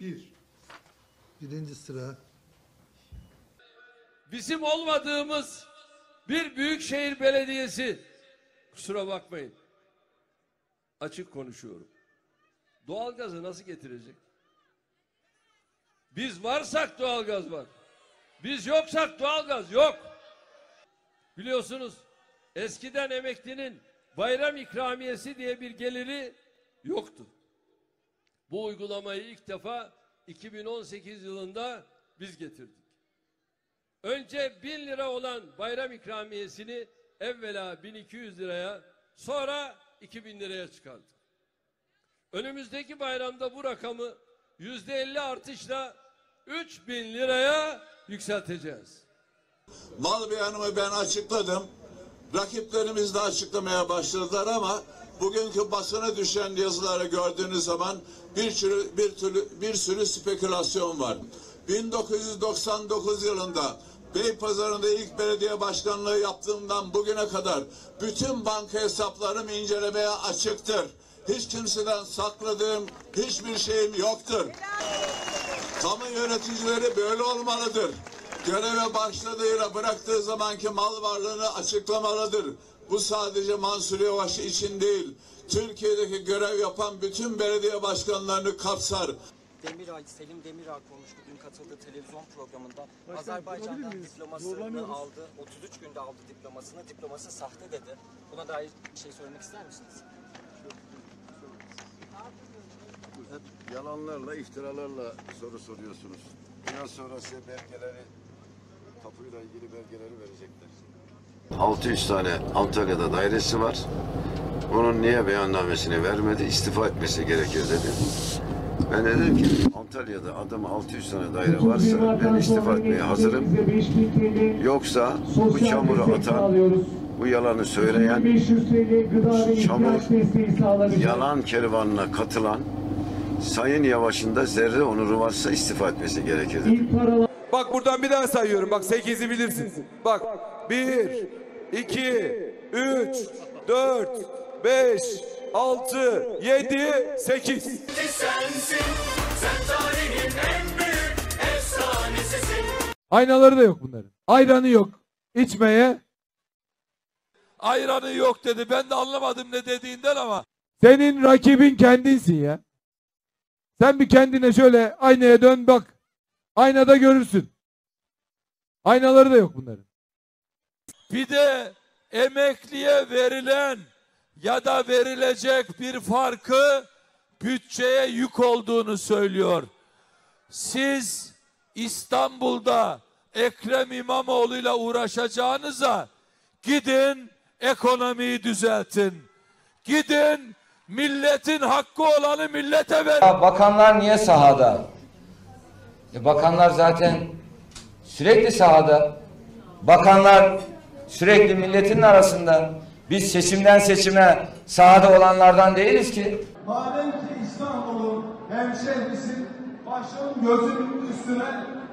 Bir. Birinci sıra. Bizim olmadığımız bir büyükşehir belediyesi kusura bakmayın. Açık konuşuyorum. Doğalgazı nasıl getirecek? Biz varsak doğalgaz var. Biz yoksak doğalgaz yok. Biliyorsunuz eskiden emeklinin bayram ikramiyesi diye bir geliri yoktu. Bu uygulamayı ilk defa 2018 yılında biz getirdik. Önce 1000 lira olan bayram ikramiyesini evvela 1200 liraya sonra 2000 liraya çıkardık. Önümüzdeki bayramda bu rakamı yüzde 50 artışla 3000 liraya yükselteceğiz. Mal beyanımı ben açıkladım. Rakiplerimiz de açıklamaya başladılar ama bugünkü basına düşen yazıları gördüğünüz zaman bir sürü bir türlü bir sürü spekülasyon var. 1999 yılında Beypazarı'nda ilk belediye başkanlığı yaptığımdan bugüne kadar bütün banka hesaplarım incelemeye açıktır. Hiç kimseden sakladığım hiçbir şeyim yoktur. Kamu yöneticileri böyle olmalıdır. Göreve başladığıyla bıraktığı zamanki mal varlığını açıklamalıdır. Bu sadece Mansur Yavaş için değil, Türkiye'deki görev yapan bütün belediye başkanlarını kapsar. Demiray, Selim Demiray konuştu dün katıldığı televizyon programında. Azerbaycan'dan diplomasını aldı. 33 günde aldı diplomasını. Diploması sahte dedi. Buna dair bir şey söylemek ister misiniz? Hep yalanlarla, iftiralarla soru soruyorsunuz. Biraz sonra size belgeleri, tapuyla ilgili belgeleri verecekler. 600 tane Antalya'da dairesi var. Onun niye beyannamesini vermedi, istifa etmesi gerekir dedi. Ben de dedim ki Antalya'da adamı 600 tane daire varsa ben istifa etmeye hazırım. Yoksa bu çamuru atan, bu yalanı söyleyen, çamur, yalan kervanına katılan Sayın Yavaş'ın da zerre onuru varsa istifa etmesi gerekir dedi. Bak buradan bir daha sayıyorum. Bak 8'i bilirsin. Bak 1, 2, 3, 4, 5, 6, 7, 8. Aynaları da yok bunların. Ayranı yok. İçmeye. Ayranı yok dedi. Ben de anlamadım ne dediğinden ama Senin rakibin kendinsin ya. Sen bir kendine şöyle aynaya dön bak. Aynada görürsün. Aynaları da yok bunların. bir de emekliye verilen ya da verilecek bir farkı bütçeye yük olduğunu söylüyor. Siz İstanbul'da Ekrem İmamoğlu'yla uğraşacağınıza gidin ekonomiyi düzeltin. Gidin milletin hakkı olanı millete verin. Ya Bakanlar niye sahada? E bakanlar zaten sürekli sahada. Bakanlar sürekli milletin arasında. Biz seçimden seçime sahada olanlardan değiliz ki. Madem ki İstanbul'un hemşehrisi başının gözünün üstüne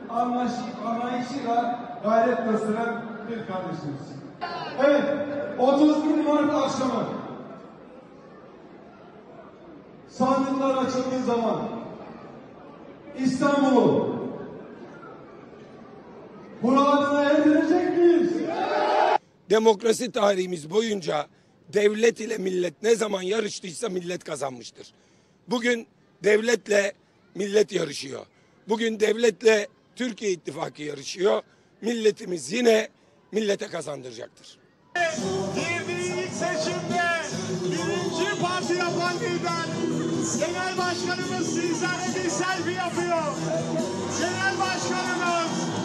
anlayış- anlayışıyla gayret gösteren bir kardeşimiz. Evet, 31 Mart akşamı sandıklar açıldığı zaman İstanbul'u muradına erdirecek miyiz? Demokrasi tarihimiz boyunca devlet ile millet ne zaman yarıştıysa millet kazanmıştır. Bugün devletle millet yarışıyor. Bugün devletle Türkiye İttifakı yarışıyor. Milletimiz yine millete kazandıracaktır. Girdiği seçimde birinci parti yapan lider Genel Başkanımız sizlerle bir selfie yapıyor. Genel Başkanımız